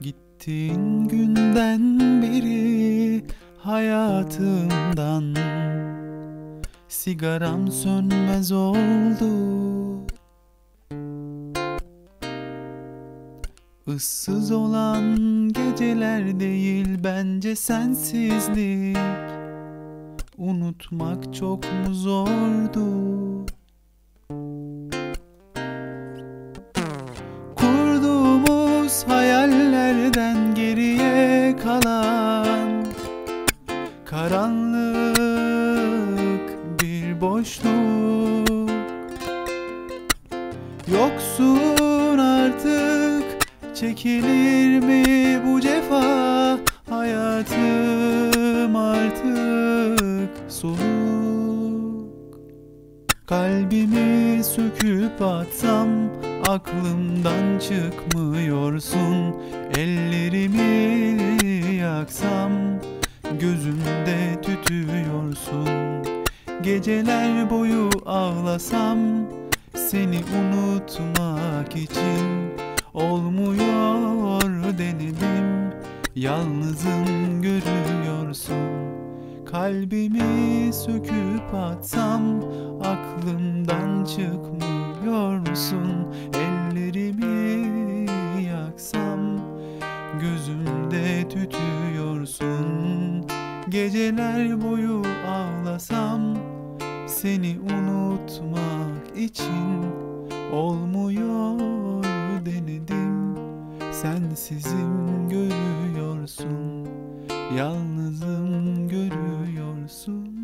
Gittiğin günden beri hayatımdan Sigaram sönmez oldu. Issız olan geceler değil bence sensizlik. Unutmak çok mu zordu? Kurduğumuz hayallerden geriye kalan Karanlık bir boşluk. Yoksun artık çekilir mi bu cefa? Hayatım artık soluk. Kalbimi söküp atsam aklımdan çıkmıyorsun. Ellerimi yaksam gözümde tütüyorsun. Geceler boyu ağlasam seni unutmak için Olmuyor denedim. Yalnızım görüyorsun. Kalbimi söküp atsam aklımdan çıkmıyorsun tütüyorsun. Geceler boyu ağlasam seni unutmak için Olmuyor denedim. Sensizim görüyorsun Yalnızım görüyorsun